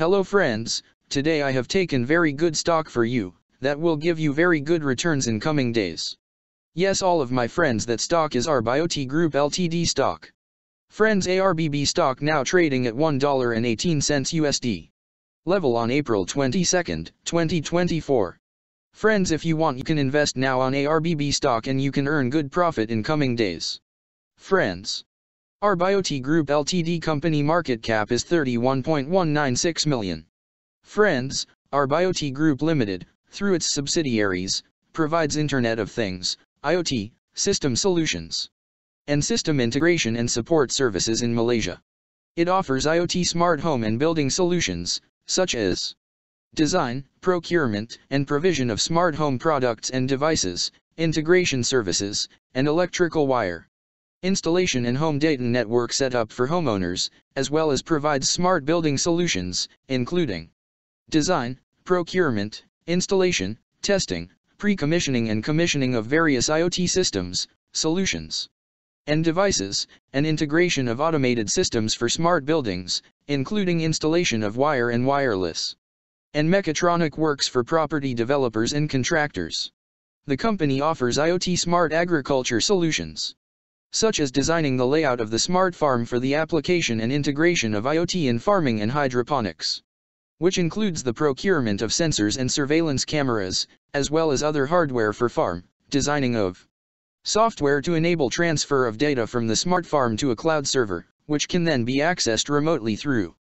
Hello friends, today I have taken very good stock for you, that will give you very good returns in coming days. Yes all of my friends that stock is ARBIOT Group Ltd stock. Friends ARBB stock now trading at $1.18 USD. Level on April 22, 2024. Friends if you want you can invest now on ARBB stock and you can earn good profit in coming days. Friends. ARBIOT Group Ltd company market cap is 31.196 million. Friends, ARBIOT Group Limited, through its subsidiaries, provides Internet of Things, IoT, system solutions, and system integration and support services in Malaysia. It offers IoT smart home and building solutions, such as design, procurement, and provision of smart home products and devices, integration services, and electrical wire installation and home data network setup for homeowners, as well as provides smart building solutions, including design, procurement, installation, testing, pre-commissioning and commissioning of various IoT systems, solutions, and devices, and integration of automated systems for smart buildings, including installation of wire and wireless, and mechatronic works for property developers and contractors. The company offers IoT smart agriculture solutions such as designing the layout of the smart farm for the application and integration of IoT in farming and hydroponics, which includes the procurement of sensors and surveillance cameras, as well as other hardware for farm, designing of software to enable transfer of data from the smart farm to a cloud server, which can then be accessed remotely through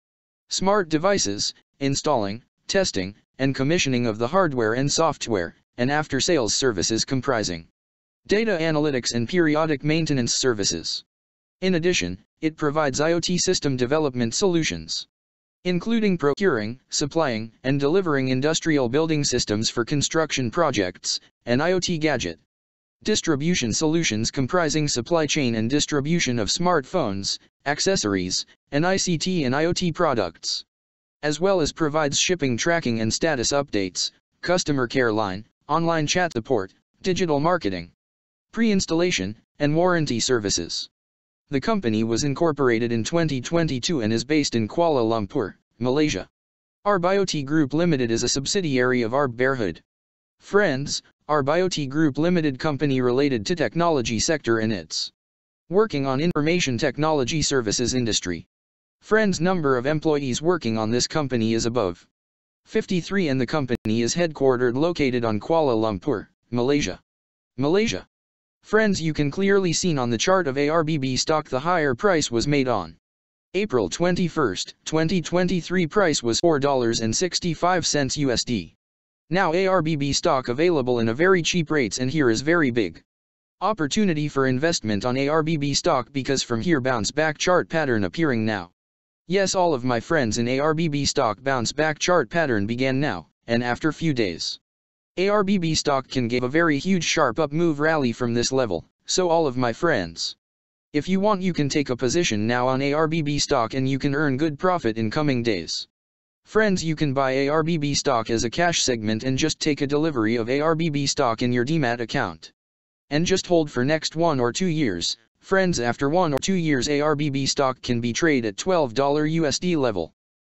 smart devices, installing, testing, and commissioning of the hardware and software, and after-sales services comprising data analytics and periodic maintenance services. In addition, it provides IoT system development solutions, including procuring, supplying, and delivering industrial building systems for construction projects, and IoT gadget distribution solutions comprising supply chain and distribution of smartphones, accessories, and ICT and IoT products, as well as provides shipping tracking and status updates, customer care line, online chat support, digital marketing, pre-installation, and warranty services. The company was incorporated in 2022 and is based in Kuala Lumpur, Malaysia. ARBIOT Group Limited is a subsidiary of ARB Berhad. Friends, ARBIOT Group Limited company related to technology sector and its working on information technology services industry. Friends number of employees working on this company is above 53 and the company is headquartered located on Kuala Lumpur, Malaysia. Malaysia. Friends you can clearly seen on the chart of ARBB stock the higher price was made on April 21, 2023 price was $4.65 USD. Now ARBB stock available in a very cheap rates and here is very big opportunity for investment on ARBB stock because from here bounce back chart pattern appearing now. Yes all of my friends in ARBB stock bounce back chart pattern began now, and after few days. ARBB stock can give a very huge sharp up move rally from this level, so all of my friends. If you want you can take a position now on ARBB stock and you can earn good profit in coming days. Friends you can buy ARBB stock as a cash segment and just take a delivery of ARBB stock in your demat account. And just hold for next 1 or 2 years, friends after 1 or 2 years ARBB stock can be trade at $12 USD level.